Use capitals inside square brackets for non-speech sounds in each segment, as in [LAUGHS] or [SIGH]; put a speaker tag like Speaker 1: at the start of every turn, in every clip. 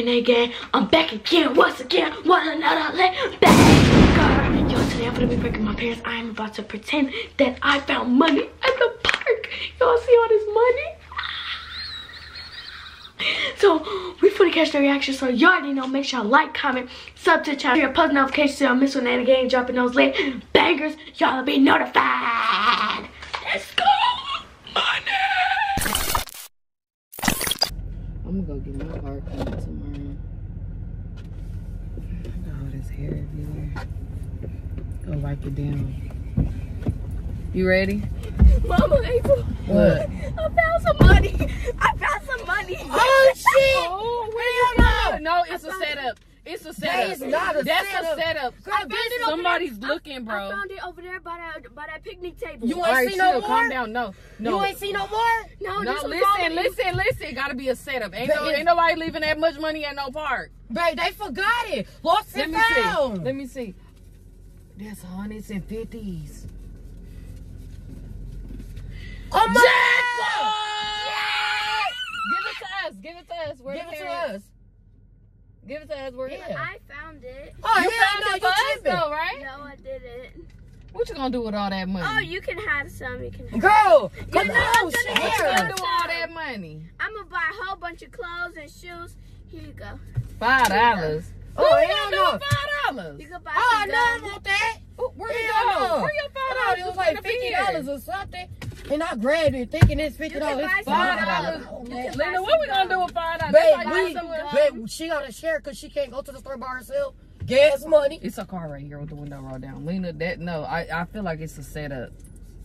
Speaker 1: Gang. I'm back again, once again, one another let back. Yo, today I'm gonna be breaking my parents. I'm about to pretend that I found money at the park. Y'all see all this money? So we finna catch the reaction. So y'all already know. Make sure y'all like, comment, sub to the channel, your post notifications so y'all miss when the game dropping those late bangers. Y'all be notified. Let's go. Money.
Speaker 2: I'm gonna go get my hair cut tomorrow. I got all this hair everywhere. Go wipe it down. You ready?
Speaker 3: Mama April,
Speaker 2: What?
Speaker 3: I found some money. I found some money.
Speaker 4: Oh shit!
Speaker 2: Oh,
Speaker 4: where you
Speaker 2: No, it's a setup. It's a setup.
Speaker 4: is not a
Speaker 2: That's
Speaker 4: setup.
Speaker 2: a setup.
Speaker 3: I found it over
Speaker 2: Somebody's
Speaker 3: there.
Speaker 2: looking,
Speaker 3: I
Speaker 2: bro.
Speaker 3: found it over there by that by that picnic table.
Speaker 4: You ain't
Speaker 2: right,
Speaker 4: see no
Speaker 2: chill, calm down. No, no.
Speaker 4: You ain't see no more?
Speaker 3: no,
Speaker 2: no,
Speaker 3: this was
Speaker 2: listen, listen, listen. Gotta be a setup. Ain't, no, ain't nobody leaving that much money at no park.
Speaker 4: Babe, they forgot it. Lost
Speaker 2: Let
Speaker 4: and
Speaker 2: me see. Let me see. There's hundreds and fifties.
Speaker 4: Oh my
Speaker 2: Give it to us. Give it to us. Where
Speaker 4: Give it to
Speaker 2: parents-
Speaker 4: us.
Speaker 2: Give it to us. Where the
Speaker 4: Yeah.
Speaker 3: I found it.
Speaker 4: Oh,
Speaker 2: You
Speaker 4: hell
Speaker 2: found
Speaker 4: no,
Speaker 2: it for
Speaker 4: you
Speaker 2: us
Speaker 4: tripping.
Speaker 2: though, right?
Speaker 3: No, I didn't.
Speaker 2: What you gonna do with all that money?
Speaker 3: Oh, you can have some. You can. Have
Speaker 4: Girl,
Speaker 3: You
Speaker 4: come
Speaker 3: know I'm
Speaker 4: on,
Speaker 3: gonna
Speaker 2: what you gonna do with all that money?
Speaker 3: I'm gonna buy a whole bunch of clothes and shoes. Here you go.
Speaker 2: Five dollars.
Speaker 4: Oh,
Speaker 2: what you
Speaker 4: hell
Speaker 2: gonna do
Speaker 4: no.
Speaker 2: with five dollars?
Speaker 3: You can buy
Speaker 4: Oh,
Speaker 3: some
Speaker 4: no, I want that.
Speaker 2: Ooh, Where you
Speaker 4: Hell
Speaker 2: go?
Speaker 4: no.
Speaker 2: Where your five
Speaker 4: thought it was like fifty dollars or something, and I grabbed it thinking it's fifty dollars.
Speaker 3: buy
Speaker 2: Five
Speaker 3: some
Speaker 2: dollars.
Speaker 3: gum.
Speaker 2: Lena, what we
Speaker 3: some
Speaker 2: gonna do with five dollars?
Speaker 4: Babe,
Speaker 2: That's how
Speaker 4: we,
Speaker 2: you somewhere.
Speaker 4: babe, she gotta share because she can't go to the store by herself. Gas money.
Speaker 2: It's a car right here with the window rolled down. Lena, that no, I, I feel like it's a setup.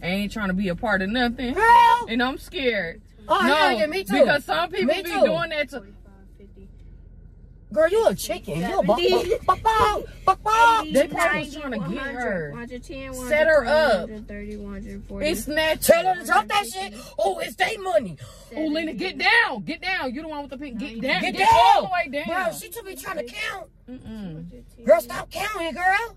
Speaker 2: I ain't trying to be a part of nothing.
Speaker 4: Girl.
Speaker 2: And I'm scared.
Speaker 4: Oh,
Speaker 2: no,
Speaker 4: yeah, yeah, me too.
Speaker 2: Because some people
Speaker 4: Me
Speaker 2: be
Speaker 4: too.
Speaker 2: doing that to
Speaker 3: 50,
Speaker 4: Girl, you a chicken. You a
Speaker 3: Seventy.
Speaker 4: bop, bop, bop, bop.
Speaker 2: They probably was trying to get her.
Speaker 3: 110,
Speaker 2: Set her up.
Speaker 3: 130, 140.
Speaker 2: It's snatch.
Speaker 4: Tell her to drop that shit. Oh, it's their money.
Speaker 2: Oh, Lena, get down. Get down. You the one with the pink. Get down.
Speaker 4: Get
Speaker 2: Get,
Speaker 4: down.
Speaker 2: all the way down.
Speaker 4: Bro, she too be trying to count.
Speaker 2: Mm-mm.
Speaker 4: Girl, stop counting, girl.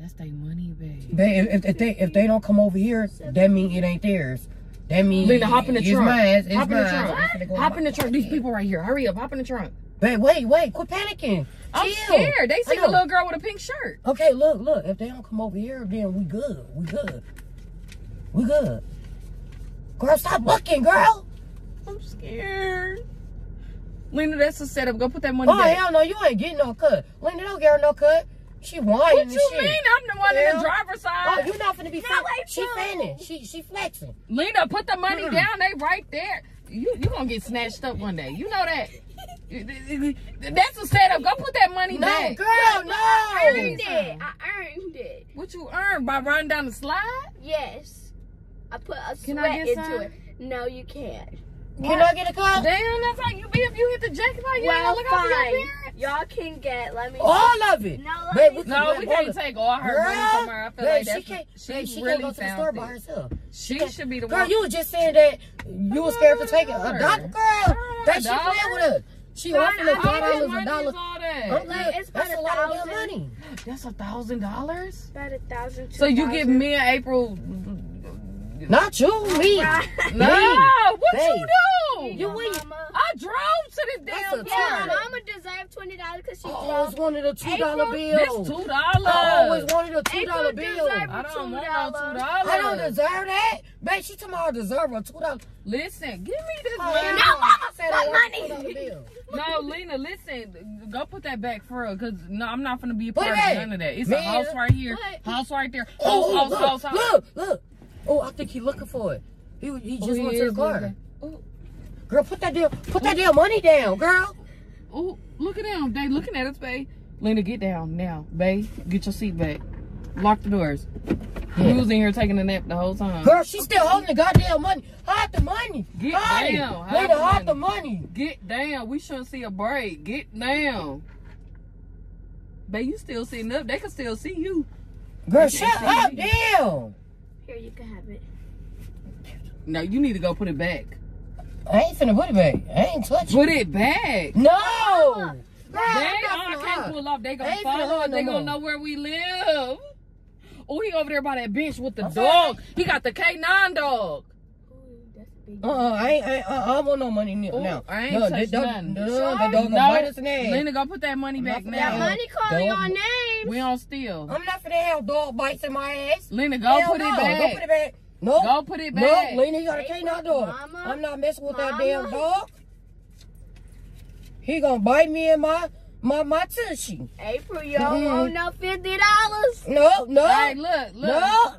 Speaker 2: That's their money, babe.
Speaker 4: They, if, if they if they don't come over here, that mean it ain't theirs. That mean
Speaker 2: Lena, hop in the trunk.
Speaker 4: Mine, it's
Speaker 2: hop in the trunk.
Speaker 4: I'm finna go
Speaker 2: Hop in the trunk. These people right here. Hurry up. Hop in the trunk.
Speaker 4: Wait, wait, wait, quit panicking.
Speaker 2: I'm
Speaker 4: Chill.
Speaker 2: scared. They
Speaker 4: I
Speaker 2: see the little girl with a pink shirt.
Speaker 4: Okay, look, look. If they don't come over here, then we good. We good. We good. Girl, stop looking, girl.
Speaker 2: I'm scared. Lena, that's a setup. Go put that money
Speaker 4: Oh
Speaker 2: back.
Speaker 4: hell no, you ain't getting no cut. Lena don't get her no cut. She whining
Speaker 2: What you
Speaker 4: shit.
Speaker 2: mean? I'm the one in the driver's side.
Speaker 4: Oh,
Speaker 2: side.
Speaker 4: you not finna be flex-
Speaker 3: wait,
Speaker 4: She
Speaker 3: no.
Speaker 4: fanning. She she flexing.
Speaker 2: Lena, put the money
Speaker 4: Mm-mm.
Speaker 2: down. They right there. You you gonna get snatched up one day. You know that. [LAUGHS] That's a setup. Go put that money
Speaker 4: No,
Speaker 2: back.
Speaker 4: girl,
Speaker 3: I
Speaker 4: no.
Speaker 3: earned it. I earned it.
Speaker 2: What you earned by running down the slide?
Speaker 3: Yes. I put a
Speaker 2: Can I
Speaker 3: sweat
Speaker 2: get
Speaker 3: into
Speaker 2: some?
Speaker 3: it. No, you can't.
Speaker 4: Can I get a cut?
Speaker 2: Damn, that's how you be if you hit the jackpot. You ain't
Speaker 3: Well,
Speaker 2: gonna look out for your
Speaker 3: fine.
Speaker 2: parents.
Speaker 3: Y'all can get. Let me.
Speaker 4: All of it.
Speaker 3: No, let
Speaker 4: Babe,
Speaker 3: me-
Speaker 4: we
Speaker 2: no, we can't take all her money from her. I feel
Speaker 4: Girl,
Speaker 2: like that's
Speaker 4: she can't.
Speaker 2: she,
Speaker 4: babe, she
Speaker 2: really
Speaker 4: can't go to the store
Speaker 2: it.
Speaker 4: by herself.
Speaker 2: She should be the
Speaker 4: Girl,
Speaker 2: one.
Speaker 4: you were just saying that you were scared to take it. A
Speaker 2: Dollar.
Speaker 4: dollar, girl. That she playing with us. She
Speaker 3: Fine,
Speaker 4: offering
Speaker 3: I
Speaker 4: us
Speaker 3: mean,
Speaker 4: five
Speaker 2: How
Speaker 4: dollars
Speaker 2: much
Speaker 4: a dollar.
Speaker 2: money is all that?
Speaker 4: I'm
Speaker 3: Like,
Speaker 4: like,
Speaker 3: it's
Speaker 4: that's a
Speaker 3: a
Speaker 4: lot of damn
Speaker 3: thousand.
Speaker 4: money.
Speaker 2: That's a thousand dollars.
Speaker 3: About a thousand. two
Speaker 2: So you give me and April?
Speaker 4: Not you, me.
Speaker 3: Right.
Speaker 2: No, what
Speaker 4: Babe.
Speaker 2: you do?
Speaker 4: You
Speaker 3: Your
Speaker 4: wait.
Speaker 2: I drove to this
Speaker 4: That's
Speaker 2: damn
Speaker 4: a
Speaker 3: Yeah,
Speaker 2: park.
Speaker 4: dollar.
Speaker 3: mama deserved twenty dollars because she
Speaker 4: Oh, it's
Speaker 3: drove.
Speaker 4: one of two dollar
Speaker 3: April,
Speaker 2: This
Speaker 4: bills.
Speaker 2: two
Speaker 4: I always wanted a two dollar bill.
Speaker 2: I don't want no two
Speaker 3: $2.
Speaker 2: dollars.
Speaker 4: I don't deserve that. Babe, she told me I deserve a two dollar.
Speaker 2: Listen, give me this
Speaker 4: Oh,
Speaker 2: money.
Speaker 3: No, mama,
Speaker 4: Said
Speaker 3: my
Speaker 4: I want a
Speaker 3: money.
Speaker 2: No, Lena, listen. Go put that back for her, cause no, I'm not gonna be a part of none of that. It's
Speaker 4: Me
Speaker 2: a house right here,
Speaker 3: What?
Speaker 2: house right there, house,
Speaker 4: Oh,
Speaker 2: house,
Speaker 4: look,
Speaker 2: house, house.
Speaker 4: look, look. Oh, I think he looking for it. He, he just
Speaker 2: Oh,
Speaker 4: went to
Speaker 2: is
Speaker 4: the car.
Speaker 2: looking. Oh,
Speaker 4: Girl, put that damn, put that damn money down, girl.
Speaker 2: Oh, look at them. They looking at us, babe. Lena, get down now, babe. Get your seat back. Lock the doors. You was in here taking a nap the whole time.
Speaker 4: Girl, she's still holding the goddamn money. Hide the money.
Speaker 2: Get
Speaker 4: hide
Speaker 2: down. Hide
Speaker 4: Later,
Speaker 2: the
Speaker 4: hide
Speaker 2: money.
Speaker 4: the money.
Speaker 2: Get down. We shouldn't see a break. Get down. Babe, you still sitting up. They can still see you.
Speaker 4: Girl,
Speaker 2: They
Speaker 4: shut up,
Speaker 2: see
Speaker 4: damn.
Speaker 3: Here, you can have it.
Speaker 2: No, you need to go put it back.
Speaker 4: I ain't finna put it back. I ain't touching
Speaker 2: Put it back.
Speaker 4: No. Girl,
Speaker 2: They
Speaker 4: I'm not
Speaker 2: all
Speaker 4: finna
Speaker 2: can't pull off. They
Speaker 4: I
Speaker 2: gonna
Speaker 4: ain't finna
Speaker 2: follow
Speaker 4: hide
Speaker 2: us. They
Speaker 4: no
Speaker 2: gonna know where we live. Oh, he over there by that bench with the
Speaker 4: I'm
Speaker 2: dog. He got the K9 dog.
Speaker 3: Ooh, that's a
Speaker 1: big.
Speaker 4: Uh-uh, I ain't, I, ain't, uh, I don't want no money now.
Speaker 2: Ooh,
Speaker 4: now.
Speaker 2: I ain't
Speaker 4: no,
Speaker 2: touched
Speaker 4: that dog,
Speaker 2: nothing.
Speaker 4: no,
Speaker 1: Sure.
Speaker 4: that dog gonna
Speaker 2: No,
Speaker 4: bite us in.
Speaker 2: Lena, go put that money back
Speaker 4: That
Speaker 3: That money calling your name.
Speaker 2: We on steal.
Speaker 4: I'm not finna have dog bites in my ass.
Speaker 2: Lena, go
Speaker 4: Hell
Speaker 2: put
Speaker 4: no.
Speaker 2: it
Speaker 4: Go put it back. No.
Speaker 2: Go put it
Speaker 4: No,
Speaker 2: back.
Speaker 4: Lena, you gotta
Speaker 3: Hey,
Speaker 4: take that dog.
Speaker 3: Mama.
Speaker 4: I'm not messing with that damn dog. He gonna bite me in my my my tushy.
Speaker 3: April, you
Speaker 4: Mm-mm.
Speaker 3: don't want mm-hmm. no fifty dollars.
Speaker 4: No, no,
Speaker 2: All right, look, look.
Speaker 4: no.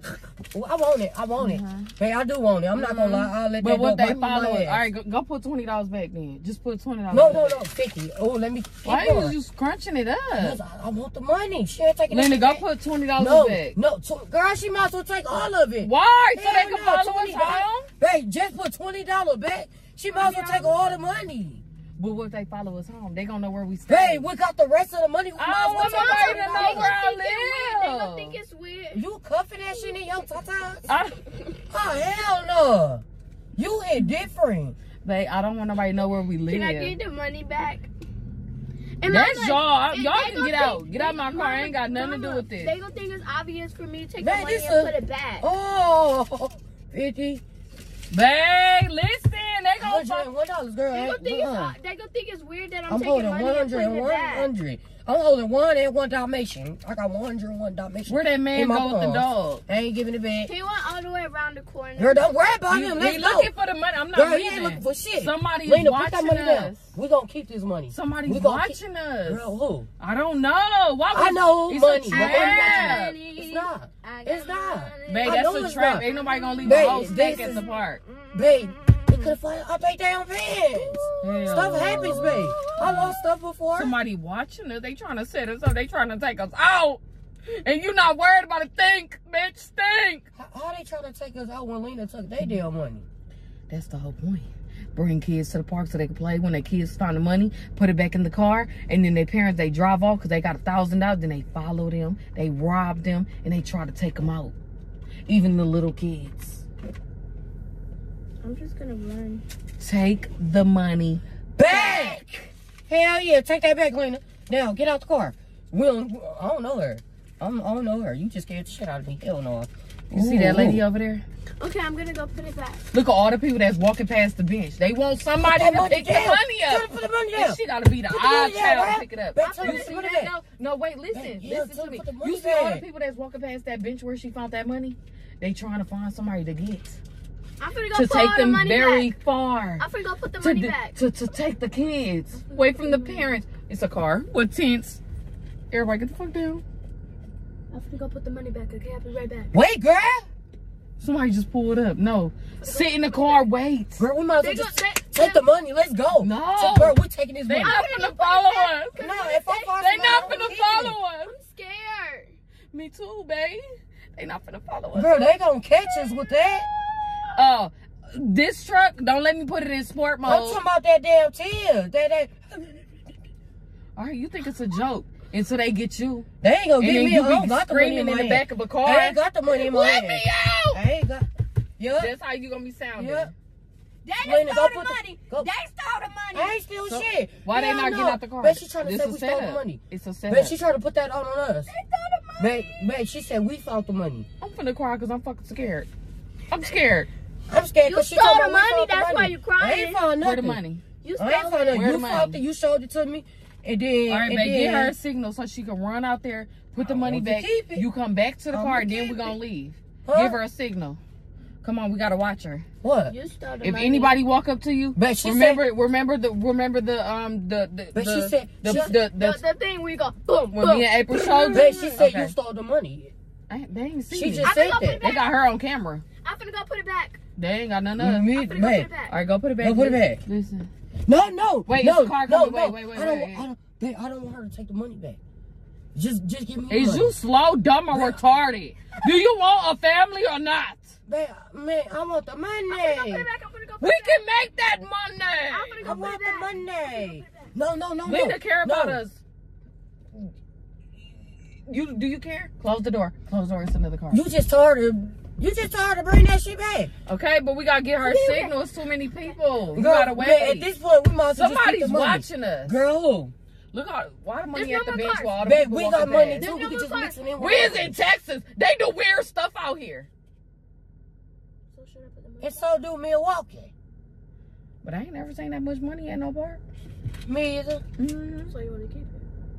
Speaker 4: Well, I want it. I want it. Mm-hmm. Hey, I do want it. I'm not gonna mm-hmm. lie. I'll let
Speaker 2: But
Speaker 4: that
Speaker 2: what
Speaker 4: dog
Speaker 2: they
Speaker 4: bite me in my
Speaker 2: follow us.
Speaker 4: ass.
Speaker 2: All right, go, go put twenty dollars back then. Just put twenty dollars.
Speaker 4: No, no, no, fifty. Oh, let me.
Speaker 2: Why
Speaker 4: are
Speaker 2: you
Speaker 4: going.
Speaker 2: just crunching it up?
Speaker 4: Because I, I want the money. She ain't taking
Speaker 2: Lena,
Speaker 4: that
Speaker 2: go
Speaker 4: back.
Speaker 2: put twenty dollars
Speaker 4: No,
Speaker 2: back.
Speaker 4: no, tw- girl, she might as well take all of it.
Speaker 2: Why? So
Speaker 4: Hell
Speaker 2: they can
Speaker 4: no,
Speaker 2: follow us
Speaker 4: $20.
Speaker 2: home?
Speaker 4: Babe, just put twenty dollars back. She might as well take all the money.
Speaker 2: But what if they follow us home? They gonna know where we stay.
Speaker 4: Hey, we got the rest of the money. We
Speaker 2: I
Speaker 4: might as
Speaker 2: don't
Speaker 4: well
Speaker 2: want
Speaker 4: take
Speaker 2: nobody
Speaker 4: the
Speaker 2: to
Speaker 4: $20.
Speaker 2: know where I live.
Speaker 3: They gonna think it's weird.
Speaker 4: You cuffing that shit in your tatas?
Speaker 2: I,
Speaker 4: Oh hell no! You hit different.
Speaker 2: babe, I don't want nobody to know where we live.
Speaker 3: Can I get the money back? And
Speaker 2: That's
Speaker 3: Mama,
Speaker 2: y'all. Y'all can get out. Get out my
Speaker 3: they-
Speaker 2: car. I ain't got nothing to do with this.
Speaker 3: They gonna think it's obvious for me to take
Speaker 4: Man,
Speaker 3: the money and
Speaker 4: a-
Speaker 3: put it back.
Speaker 4: Oh, 50,
Speaker 2: Babe, listen. They gonna
Speaker 4: 101 dollars, girl.
Speaker 3: They gonna think it's
Speaker 4: uh-uh.
Speaker 3: they gonna think it's weird that I'm,
Speaker 4: I'm
Speaker 3: taking
Speaker 4: holding
Speaker 3: money
Speaker 4: 100
Speaker 3: and putting
Speaker 4: and
Speaker 3: it back.
Speaker 4: 100. I'm holding one and one Dalmatian. I got 101 Dalmatian.
Speaker 2: Where that man go with the dog?
Speaker 4: I ain't giving it back.
Speaker 3: He went all the way around the corner.
Speaker 4: Girl, don't worry about
Speaker 2: You,
Speaker 4: him.
Speaker 2: we
Speaker 4: Let's go.
Speaker 2: looking for the money. I'm not
Speaker 4: Girl, he ain't looking for shit.
Speaker 2: Somebody is
Speaker 4: Lena, put that
Speaker 2: watching
Speaker 4: money
Speaker 2: us.
Speaker 4: down. We gonna keep this money.
Speaker 2: Somebody's
Speaker 4: We gonna keep-
Speaker 2: watching us.
Speaker 4: Girl, who?
Speaker 2: I don't know. Why
Speaker 4: I know
Speaker 2: it's
Speaker 4: money.
Speaker 2: A
Speaker 4: but money
Speaker 2: trap.
Speaker 4: It's not. It's not.
Speaker 2: Babe, that's a trap. Ain't nobody gonna leave
Speaker 4: Babe,
Speaker 2: a whole stack
Speaker 4: this
Speaker 2: at the park.
Speaker 4: Babe, they could have fallen out they damn pants.
Speaker 2: Hell.
Speaker 4: Stuff happens, babe. I lost stuff before.
Speaker 2: Somebody watching us. They trying to set us up. They trying to take us out. And you not worried about a think, bitch. Stink.
Speaker 4: How, how they trying to take us out when Lena took their damn money?
Speaker 2: That's the whole point. Bring kids to the park so they can play. When their kids find the money, put it back in the car, and then their parents they drive off because they got a thousand dollars. Then they follow them, they rob them, and they try to take them out. Even the little kids.
Speaker 3: I'm just gonna run.
Speaker 2: Take the money.
Speaker 4: Back! Hell yeah, take that back, Lena. Now, get out the car. We don't, I don't know her. I'm, I don't know her. You just scared the shit out of me. Hell no.
Speaker 2: You see that lady over there?
Speaker 3: Okay, I'm gonna go put it back.
Speaker 2: Look at all the people that's walking past the bench. They want somebody
Speaker 4: Put that
Speaker 2: to
Speaker 4: money
Speaker 2: pick the
Speaker 4: down.
Speaker 2: money
Speaker 4: Tell
Speaker 2: up.
Speaker 4: her to put the money
Speaker 2: And
Speaker 4: down.
Speaker 2: she gotta be the odd child to
Speaker 4: right?
Speaker 2: pick it up.
Speaker 4: Back
Speaker 2: You see that?
Speaker 4: back.
Speaker 2: No, no, wait, listen,
Speaker 4: Back, yeah,
Speaker 2: listen to me.
Speaker 4: put the money
Speaker 2: You see all the people that's walking past that bench where she found that money? They trying to find somebody to get
Speaker 3: I'm gonna go
Speaker 2: to
Speaker 3: put
Speaker 2: take them
Speaker 3: money
Speaker 2: very
Speaker 3: back.
Speaker 2: far.
Speaker 3: I'm gonna go put the
Speaker 2: To,
Speaker 3: money
Speaker 2: d-
Speaker 3: back.
Speaker 2: to to take the kids away from the parents. It's a car with tents. Everybody get the fuck down.
Speaker 3: I'm gonna go put the money back. Okay, I'll be right back.
Speaker 4: Wait, girl.
Speaker 2: Somebody just pulled up. No, sit in the car. Wait.
Speaker 4: Girl, we might as well just
Speaker 3: they-
Speaker 4: take the money. Let's go.
Speaker 2: No.
Speaker 4: So, girl, we're taking this
Speaker 2: They
Speaker 4: money.
Speaker 2: not finna follow us.
Speaker 4: No, if I follow
Speaker 2: They
Speaker 4: somebody,
Speaker 2: not
Speaker 4: I'm
Speaker 2: finna follow us.
Speaker 3: I'm scared.
Speaker 2: Me too, babe. They not finna follow us.
Speaker 4: Girl, they gonna catch us with that.
Speaker 2: Oh, this truck, don't let me put it in sport
Speaker 4: I'm
Speaker 2: mode.
Speaker 4: talking about that damn tears. That, that,
Speaker 2: All right, you think it's a joke until they get you.
Speaker 4: they ain't gonna
Speaker 2: And
Speaker 4: get me.
Speaker 2: you be
Speaker 4: got the
Speaker 2: screaming
Speaker 4: in,
Speaker 2: in the back of a car.
Speaker 4: I ain't got the money in my
Speaker 2: Let
Speaker 4: hand.
Speaker 2: me out!
Speaker 4: I ain't got. Yup.
Speaker 2: That's how you gonna be sounding.
Speaker 4: Yup.
Speaker 3: They stole the
Speaker 4: the-
Speaker 3: money.
Speaker 4: go-
Speaker 3: They stole the money.
Speaker 4: I ain't steal
Speaker 2: So,
Speaker 4: shit.
Speaker 2: Why they not
Speaker 4: no.
Speaker 2: getting out the car?
Speaker 4: Bet she trying to
Speaker 2: This
Speaker 4: say we stole the money.
Speaker 2: It's a setup.
Speaker 4: Bet she trying to put that on on us.
Speaker 3: They stole the money.
Speaker 4: Bet, bet she said we found the money.
Speaker 2: I'm finna cry because I'm fucking scared. I'm scared.
Speaker 4: I'm scared
Speaker 3: You
Speaker 4: because she
Speaker 3: stole
Speaker 4: told
Speaker 3: the
Speaker 4: me we
Speaker 3: money,
Speaker 4: found the
Speaker 3: that's
Speaker 4: money.
Speaker 3: why you crying.
Speaker 4: I ain't found nothing.
Speaker 2: Where the money?
Speaker 3: You
Speaker 4: I ain't
Speaker 3: stole
Speaker 4: found
Speaker 3: it.
Speaker 4: nothing. You
Speaker 2: the
Speaker 4: found
Speaker 2: money?
Speaker 4: it. You showed it to me, and then
Speaker 2: All right,
Speaker 4: and
Speaker 2: babe,
Speaker 4: then,
Speaker 2: get her a signal so she can run out there, put the
Speaker 4: I
Speaker 2: money back.
Speaker 4: keep it.
Speaker 2: You come back to the
Speaker 4: I'ma
Speaker 2: car, and then we're gonna leave.
Speaker 4: Huh?
Speaker 2: Give her a signal. Come on, we gotta watch her.
Speaker 4: What?
Speaker 3: You stole the
Speaker 2: If
Speaker 3: money.
Speaker 2: anybody walk up to you,
Speaker 4: But she
Speaker 2: remember, remember the, remember the, um, the, the,
Speaker 4: But
Speaker 2: the,
Speaker 4: she said-
Speaker 2: the,
Speaker 4: she-
Speaker 2: the,
Speaker 3: the,
Speaker 2: the,
Speaker 3: the thing where you go boom,
Speaker 2: when
Speaker 3: boom.
Speaker 2: me and April showed
Speaker 4: Bet
Speaker 2: you.
Speaker 4: she said
Speaker 2: Okay.
Speaker 4: you stole the money.
Speaker 2: I ain't- They ain't see
Speaker 4: She
Speaker 2: it.
Speaker 4: just
Speaker 3: I
Speaker 4: said that.
Speaker 2: They got her on camera.
Speaker 3: I'm gonna go put it back.
Speaker 2: They ain't got none of us.
Speaker 4: Me,
Speaker 3: I'm finna go put it back.
Speaker 2: All right, go put it back.
Speaker 4: Go put it back.
Speaker 2: Listen.
Speaker 4: No, no.
Speaker 2: Wait,
Speaker 4: no,
Speaker 2: it's car
Speaker 4: no,
Speaker 2: coming.
Speaker 4: no.
Speaker 2: Wait, wait, wait,
Speaker 4: I don't,
Speaker 2: wait.
Speaker 4: I don't, babe, I don't want her to take the money back. Just, just give me
Speaker 2: Is
Speaker 4: money.
Speaker 2: you slow, dumb, or retarded? Do you want a family or not?
Speaker 4: Babe, man, I want the
Speaker 3: I'm gonna go put it
Speaker 4: money.
Speaker 3: back. I'm gonna go put
Speaker 2: We
Speaker 3: it back.
Speaker 2: can make that
Speaker 3: I'm
Speaker 2: money.
Speaker 3: gonna
Speaker 4: I
Speaker 3: go put
Speaker 4: want
Speaker 3: it
Speaker 4: the
Speaker 3: back.
Speaker 4: money. No, no, no, no.
Speaker 2: Lena care about
Speaker 4: no.
Speaker 2: us. You do you care? Close the door. Close the door. It's another car.
Speaker 4: You just told her, you just told her to bring that shit back.
Speaker 2: Okay, but we gotta get her
Speaker 3: Okay, okay.
Speaker 2: signal. It's too many people. You gotta
Speaker 4: man,
Speaker 2: wait.
Speaker 4: At this point, we might as just
Speaker 2: Somebody's
Speaker 4: the money.
Speaker 2: watching us.
Speaker 4: Girl, who?
Speaker 2: Look how why the money
Speaker 3: There's
Speaker 2: at the bench
Speaker 3: more
Speaker 2: while all the
Speaker 4: Babe, we got money
Speaker 2: past?
Speaker 4: too. We
Speaker 3: There's
Speaker 4: can
Speaker 3: no
Speaker 4: just mix it in.
Speaker 2: We is in Texas. They do weird stuff out here.
Speaker 3: So should I put the money
Speaker 4: And so do Milwaukee.
Speaker 2: But I ain't never seen that much money at no bar.
Speaker 4: Me either.
Speaker 2: Mm-hmm.
Speaker 1: So you want to keep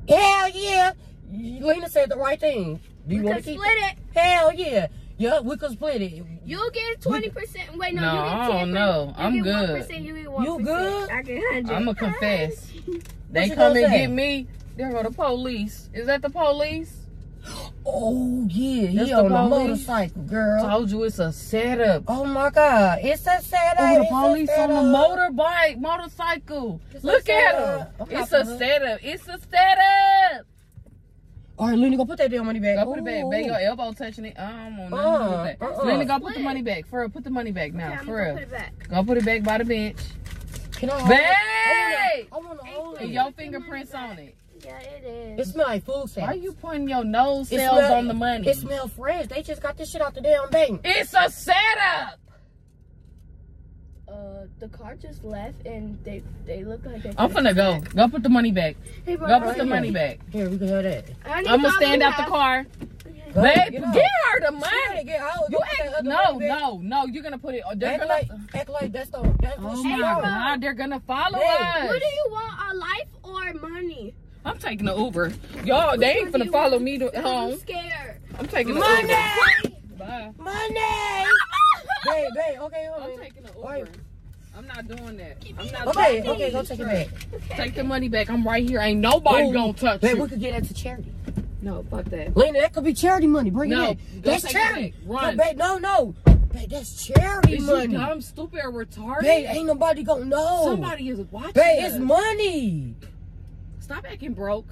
Speaker 1: it?
Speaker 4: Hell yeah. Lena said the right thing. Do you
Speaker 3: We
Speaker 4: want
Speaker 3: could
Speaker 4: to keep
Speaker 3: split
Speaker 4: it?
Speaker 3: it.
Speaker 4: Hell yeah. Yeah, we could split it.
Speaker 3: You'll get twenty percent. Wait, no,
Speaker 2: No,
Speaker 3: you
Speaker 2: I
Speaker 3: get
Speaker 2: don't
Speaker 3: 10
Speaker 2: know. I'm
Speaker 3: you get
Speaker 2: good.
Speaker 3: 1%, you get 1%.
Speaker 4: You good?
Speaker 3: I get hundred.
Speaker 2: I'm gonna confess. [LAUGHS] They come
Speaker 4: gonna
Speaker 2: and
Speaker 4: say?
Speaker 2: get me. There go the police. Is that the police?
Speaker 4: Oh yeah,
Speaker 2: That's
Speaker 4: he
Speaker 2: the
Speaker 4: on the
Speaker 2: police?
Speaker 4: motorcycle, girl.
Speaker 2: Told you it's a setup.
Speaker 4: Oh my god, it's a setup.
Speaker 2: Oh, the
Speaker 4: it's a
Speaker 2: police on the motorbike, motorcycle.
Speaker 4: It's a
Speaker 2: Look at him. It's a setup. It's a setup.
Speaker 4: All right, Lena, go put that damn money back.
Speaker 2: Go put it back.
Speaker 4: Ooh.
Speaker 2: Your elbow touching it. I don't want nothing to do with that.
Speaker 4: Uh, uh-uh.
Speaker 2: Lena, go put the money back. For real, put the money back now.
Speaker 3: Okay,
Speaker 2: For real.
Speaker 3: put it back.
Speaker 2: Go put it back by the bench.
Speaker 4: Can I hold it?
Speaker 2: Babe!
Speaker 4: I want to hold
Speaker 2: And
Speaker 4: it.
Speaker 2: your fingerprints on it.
Speaker 3: Yeah, it is.
Speaker 4: it It
Speaker 3: is.
Speaker 4: smell like food stamps.
Speaker 2: Why you putting your nose
Speaker 4: It
Speaker 2: cells
Speaker 4: smell-
Speaker 2: on the money?
Speaker 4: It smell fresh. They just got this shit out the damn bank.
Speaker 2: It's a setup.
Speaker 3: Uh, the car just left and they they look like they.
Speaker 2: I'm finna go. Go put the money back.
Speaker 3: Hey, bro,
Speaker 2: Go
Speaker 3: I
Speaker 2: put the
Speaker 3: need-
Speaker 2: money back.
Speaker 4: Here, we can have that.
Speaker 3: I need
Speaker 2: I'm gonna stand
Speaker 3: and a
Speaker 2: out the car.
Speaker 4: Go,
Speaker 2: Babe,
Speaker 4: get out.
Speaker 2: give her the
Speaker 4: She gotta
Speaker 2: money.
Speaker 4: get out.
Speaker 2: You
Speaker 4: Go put that
Speaker 2: act,
Speaker 4: other
Speaker 2: no,
Speaker 4: money
Speaker 2: no, no. You're gonna put it. They're
Speaker 4: Act
Speaker 2: gonna.
Speaker 4: like, act like that's the that's
Speaker 2: Oh
Speaker 4: she
Speaker 2: my
Speaker 4: wrote.
Speaker 2: God, they're gonna follow
Speaker 4: Babe,
Speaker 2: us.
Speaker 3: What do you want, a life or money?
Speaker 2: I'm taking the Uber. Y'all, they ain't
Speaker 3: Which one do
Speaker 2: finna follow
Speaker 3: want?
Speaker 2: me to home.
Speaker 3: I'm
Speaker 2: home.
Speaker 3: scared.
Speaker 2: I'm taking the
Speaker 4: Money,
Speaker 2: Uber. Bye.
Speaker 4: money. Babe, babe, okay, hold
Speaker 2: I'm
Speaker 4: on.
Speaker 2: taking the
Speaker 4: Wait.
Speaker 2: Uber. I'm not doing that. I'm not
Speaker 4: Okay,
Speaker 2: doing
Speaker 4: okay, go take it back.
Speaker 2: Take the money back. I'm right here. Ain't nobody
Speaker 4: Ooh,
Speaker 2: gonna touch
Speaker 4: Babe,
Speaker 2: you.
Speaker 4: we could get that to charity.
Speaker 2: No, fuck that.
Speaker 4: Lena, that could be charity money. Bring
Speaker 2: No,
Speaker 4: it in. That's
Speaker 2: take it
Speaker 4: charity.
Speaker 2: back. Run.
Speaker 4: No, babe, no, no. Babe, that's charity
Speaker 2: Is you
Speaker 4: money.
Speaker 2: dumb, stupid, or retarded?
Speaker 4: Babe, ain't nobody gonna know.
Speaker 2: Somebody is watching.
Speaker 4: Babe, it's money.
Speaker 2: Stop acting broke.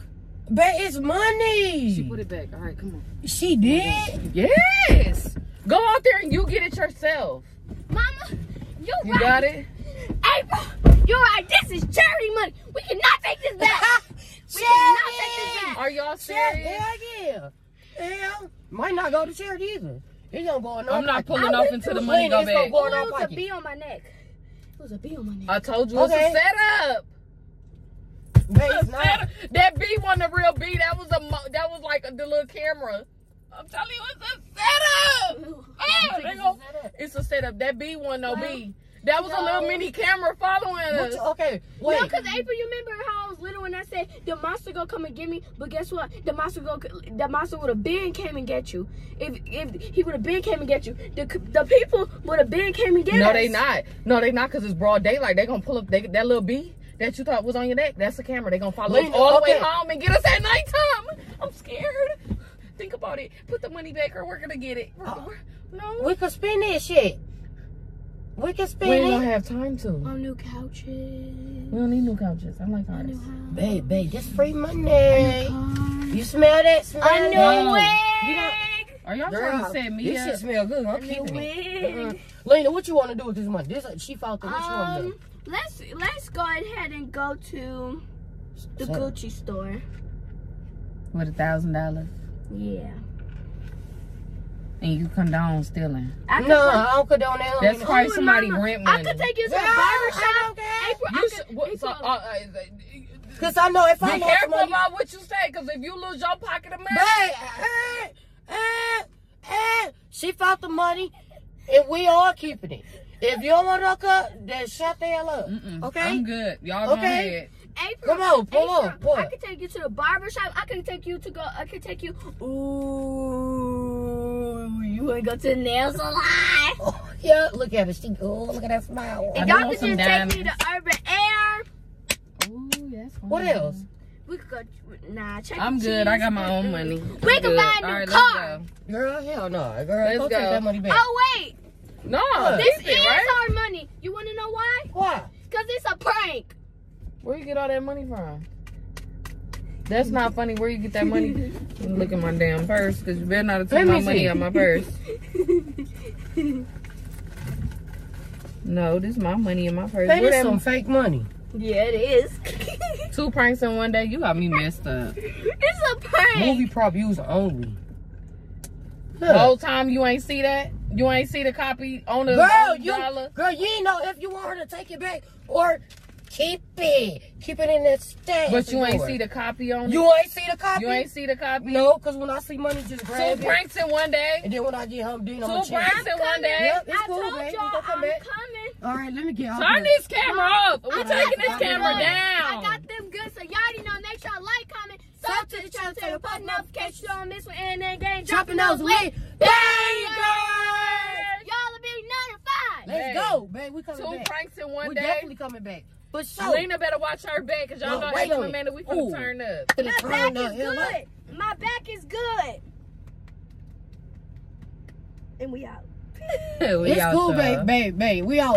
Speaker 4: Babe, it's money.
Speaker 2: She put it back. All right, come on.
Speaker 4: She did?
Speaker 2: Yes. Go out there and you get it yourself.
Speaker 3: Mama, you're
Speaker 2: You
Speaker 3: right.
Speaker 2: got it?
Speaker 3: April, you're right. This is charity money. We cannot take this back. [LAUGHS] we cannot take this back.
Speaker 2: Are y'all
Speaker 4: Charity,
Speaker 2: serious?
Speaker 4: hell yeah. Hell, might not go to charity either. It's gonna go in
Speaker 2: I'm not pulling
Speaker 3: I
Speaker 2: off
Speaker 3: went
Speaker 2: until the
Speaker 3: the
Speaker 2: money
Speaker 4: lady,
Speaker 2: go
Speaker 4: it's gonna
Speaker 2: back.
Speaker 4: go
Speaker 3: it was a bee on my neck. It was a bee on my neck.
Speaker 2: I told you it's
Speaker 4: Okay.
Speaker 2: a setup.
Speaker 4: Babe,
Speaker 2: A
Speaker 4: it's not.
Speaker 2: setup. That bee wasn't a real bee. That was a mo- that was like a, the little camera. I'm telling you, it's a setup. Ah, they go- it's a setup. That B one no B. That was a little mini camera following us.
Speaker 4: Okay, wait.
Speaker 3: No, cause April, you remember how I was little when I said the monster go come and get me? But guess what? The monster go, the monster would have been came and get you. If if he would have been came and get you, the the people would have been came and get you.
Speaker 2: No,
Speaker 3: us.
Speaker 2: they not. No, they not because it's broad daylight. They gonna pull up they, that little B that you thought was on your neck. That's the camera. They gonna follow us all the way home and get us at nighttime. I'm scared. Think about it. Put the money back or we're gonna get it. We're-
Speaker 4: Uh,
Speaker 2: we're- no.
Speaker 4: We could spend that shit. We can
Speaker 2: We
Speaker 4: spend
Speaker 2: ain't gonna
Speaker 4: it.
Speaker 2: have time to.
Speaker 3: On new couches.
Speaker 2: We don't need new couches. I like
Speaker 3: A
Speaker 2: ours.
Speaker 4: Babe, babe, that's free money. You smell that? Smell
Speaker 3: A new
Speaker 4: that?
Speaker 2: No.
Speaker 3: wig.
Speaker 2: Are y'all
Speaker 4: Girl,
Speaker 2: trying to set me
Speaker 4: this
Speaker 2: up?
Speaker 4: shit smell good. I'm
Speaker 3: A new
Speaker 4: keeping it. Uh-uh. Lena, what you want to do with this money? This she felt the what you want to
Speaker 3: Um,
Speaker 4: do?
Speaker 3: let's let's go ahead and go to the
Speaker 4: So-
Speaker 3: Gucci store.
Speaker 2: With a thousand dollars.
Speaker 3: Yeah.
Speaker 2: And you condone stealing.
Speaker 3: I could
Speaker 4: No, I don't condone that.
Speaker 2: That's
Speaker 4: Lena.
Speaker 2: probably
Speaker 3: Oh,
Speaker 2: somebody
Speaker 3: mama,
Speaker 2: rent
Speaker 3: I could take you to the
Speaker 4: Girl,
Speaker 3: barber
Speaker 4: I
Speaker 3: shop.
Speaker 4: don't care.
Speaker 3: April,
Speaker 2: You
Speaker 3: I
Speaker 2: should,
Speaker 3: could,
Speaker 2: what, so, uh, uh, [LAUGHS]
Speaker 4: Cause I know if I
Speaker 2: be
Speaker 4: lost
Speaker 2: careful
Speaker 4: money,
Speaker 2: about what you say, because if you lose your pocket of money,
Speaker 4: Babe, eh, eh, eh, she found the money, and we all keeping it. If you don't want to cut, then shut the hell up.
Speaker 2: Mm-mm.
Speaker 4: Okay?
Speaker 2: I'm good. Y'all go ahead.
Speaker 3: April,
Speaker 4: Come on, pull
Speaker 3: April,
Speaker 4: up, pull
Speaker 3: I
Speaker 4: up.
Speaker 3: could take you to the barber shop. I could take you to go. I could take you. Ooh, you wanna go to the nail salon? [LAUGHS]
Speaker 4: Oh, yeah, look at her. She, oh, look at that smile.
Speaker 2: I
Speaker 3: And
Speaker 2: do
Speaker 3: y'all
Speaker 2: want
Speaker 3: could
Speaker 2: some
Speaker 3: just take me to Urban Air.
Speaker 2: Ooh, that's fine.
Speaker 4: What else?
Speaker 3: We could go. Nah, check.
Speaker 2: I'm good. I got my own money.
Speaker 3: We
Speaker 2: I'm
Speaker 3: can buy a new
Speaker 2: All right,
Speaker 3: car.
Speaker 2: Let's
Speaker 4: Girl, hell no. Girl,
Speaker 2: Let's
Speaker 4: go,
Speaker 2: go.
Speaker 4: take that money back.
Speaker 3: Oh wait,
Speaker 2: go. No,
Speaker 3: this is
Speaker 2: it, right?
Speaker 3: our money. You wanna know why?
Speaker 4: Why?
Speaker 3: Cause it's a prank.
Speaker 2: Where you get all that money from? That's not [LAUGHS] funny. Where you get that money? Look at my damn purse, because you better not have taken
Speaker 4: me
Speaker 2: my money
Speaker 4: see.
Speaker 2: out my purse. [LAUGHS] No, this is my money in my purse.
Speaker 4: That
Speaker 2: Where
Speaker 4: is some fake money.
Speaker 3: yeah, it is. [LAUGHS]
Speaker 2: Two pranks in one day. You got me messed up.
Speaker 3: it's a prank.
Speaker 4: Movie prop use only.
Speaker 2: The whole time you ain't see that? You ain't see the copy on the
Speaker 4: Girl,
Speaker 2: on
Speaker 4: you,
Speaker 2: dollar?
Speaker 4: girl, you ain't know if you want her to take it back or keep it. Keep it in that stash.
Speaker 2: But you ain't
Speaker 4: drawer.
Speaker 2: see the copy on
Speaker 4: You ain't see the copy?
Speaker 2: You ain't see the copy?
Speaker 4: No, because when I see money, just grab
Speaker 2: Two
Speaker 4: it.
Speaker 2: pranks in one day?
Speaker 4: And then when I get home, then I'm
Speaker 2: Two
Speaker 4: gonna check.
Speaker 2: pranks in one day?
Speaker 4: Yep, it's
Speaker 3: I
Speaker 4: cool,
Speaker 3: told
Speaker 4: babe. You
Speaker 3: y'all
Speaker 4: gonna come
Speaker 3: I'm
Speaker 4: back.
Speaker 3: coming.
Speaker 4: All right, let me get off
Speaker 2: Turn this camera off. We're
Speaker 3: I
Speaker 2: taking this camera
Speaker 3: good.
Speaker 2: down.
Speaker 3: I got them good, so y'all already know. Make sure y'all like, comment, sub to the channel, turn your post notifications so you don't miss one, and then gang
Speaker 4: Dropping those lit
Speaker 3: bangers.
Speaker 4: bangers.
Speaker 3: Y'all will be notified.
Speaker 4: Let's go, babe. We coming
Speaker 2: Two
Speaker 4: back.
Speaker 2: pranks in one
Speaker 4: we
Speaker 2: day.
Speaker 4: definitely coming back. For sure.
Speaker 2: Lena better watch her back, cause y'all
Speaker 4: No,
Speaker 2: know
Speaker 4: wait
Speaker 2: every
Speaker 4: on it.
Speaker 2: minute we finna
Speaker 4: Ooh.
Speaker 2: turn up.
Speaker 4: Finna
Speaker 3: My
Speaker 4: turn
Speaker 3: back
Speaker 4: the
Speaker 3: is
Speaker 4: hell up.
Speaker 3: good. My back is good. And we out. [LAUGHS]
Speaker 2: We
Speaker 4: It's cool, babe, babe, babe. We all